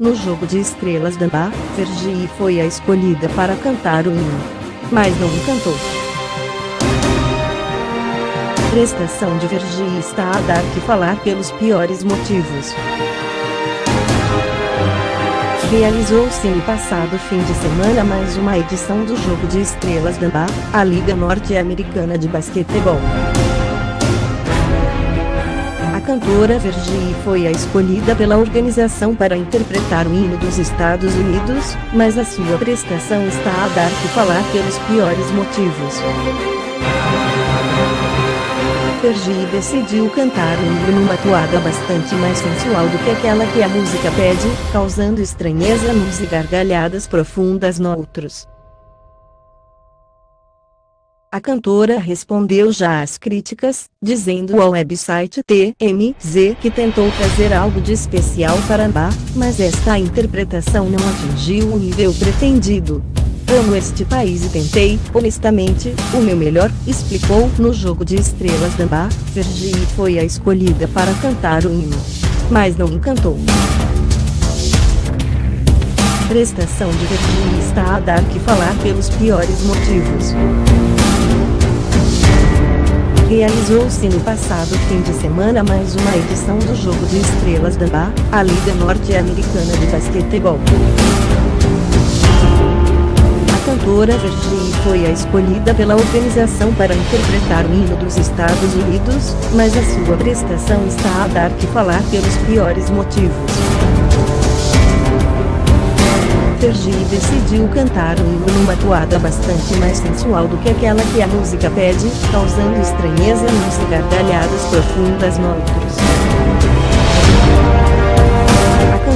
No jogo de estrelas Dambá, Fergie foi a escolhida para cantar o hino. Mas não cantou. Prestação de Vergi está a dar que falar pelos piores motivos. Realizou-se no passado fim de semana mais uma edição do Jogo de Estrelas da NBA, a Liga Norte-Americana de Basquetebol. A cantora Vergi foi a escolhida pela organização para interpretar o hino dos Estados Unidos, mas a sua prestação está a dar que falar pelos piores motivos. Fergie decidiu cantar o hino numa toada bastante mais sensual do que aquela que a música pede, causando estranheza nos e gargalhadas profundas noutros. A cantora respondeu já às críticas, dizendo ao website TMZ que tentou trazer algo de especial para Amba, mas esta interpretação não atingiu o nível pretendido. Amo este país e tentei, honestamente, o meu melhor, explicou no jogo de estrelas Damba, Fergie foi a escolhida para cantar o hino. Mas não encantou. Prestação de Fergie está a dar que falar pelos piores motivos. Realizou-se no passado fim de semana mais uma edição do Jogo de Estrelas Damba, a Liga Norte-Americana de Basquetebol cantora Virgie foi a escolhida pela organização para interpretar o hino dos Estados Unidos, mas a sua prestação está a dar que falar pelos piores motivos. Virgie decidiu cantar o hino numa toada bastante mais sensual do que aquela que a música pede, causando estranheza nos gargalhadas profundas noutros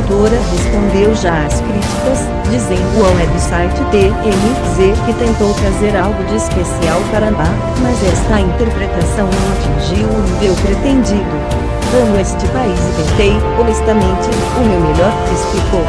cantora respondeu já às críticas, dizendo ao website TMZ que tentou trazer algo de especial para Amba, mas esta interpretação não atingiu o nível pretendido. Amo este país e tentei, honestamente, o meu melhor, explicou.